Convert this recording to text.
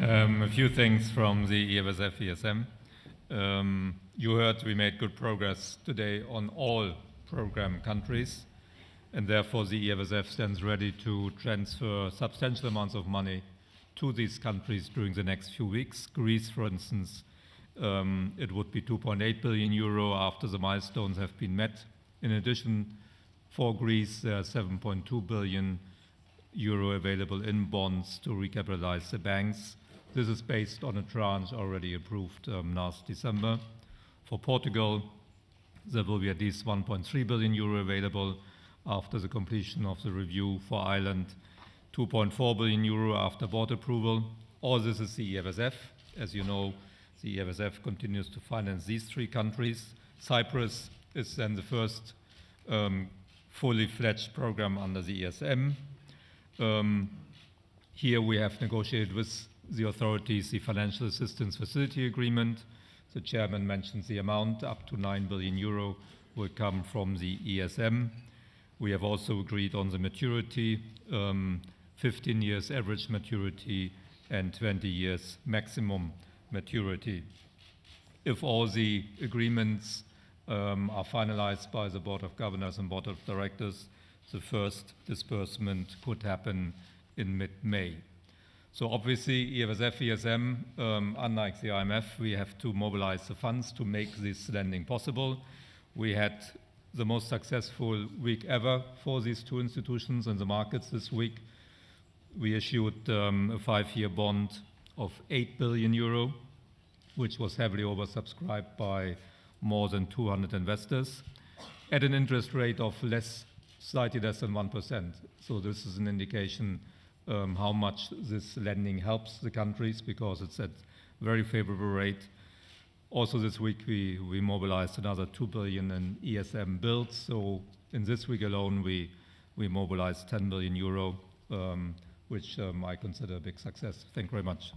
Um, a few things from the EFSF ESM. Um, you heard we made good progress today on all program countries, and therefore the EFSF stands ready to transfer substantial amounts of money to these countries during the next few weeks. Greece, for instance, um, it would be 2.8 billion euro after the milestones have been met. In addition, for Greece, there are 7.2 billion euro available in bonds to recapitalize the banks. This is based on a tranche already approved um, last December. For Portugal, there will be at least 1.3 billion euro available after the completion of the review. For Ireland, 2.4 billion euro after board approval. All this is the EFSF. As you know, the EFSF continues to finance these three countries. Cyprus is then the first um, fully fledged program under the ESM. Um, here we have negotiated with the authorities the financial assistance facility agreement. The chairman mentioned the amount up to 9 billion euro will come from the ESM. We have also agreed on the maturity, um, 15 years average maturity and 20 years maximum maturity. If all the agreements um, are finalized by the Board of Governors and Board of Directors, the first disbursement could happen in mid-May. So obviously, EFSF, ESM, um, unlike the IMF, we have to mobilize the funds to make this lending possible. We had the most successful week ever for these two institutions in the markets this week. We issued um, a five-year bond of 8 billion euro, which was heavily oversubscribed by more than 200 investors, at an interest rate of less, slightly less than 1%. So this is an indication um, how much this lending helps the countries because it's at very favorable rate. Also this week we, we mobilized another 2 billion in ESM builds. So in this week alone we, we mobilized 10 billion euro, um, which um, I consider a big success. Thank you very much.